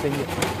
深夜。